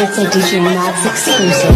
It's a DJ Max exclusive.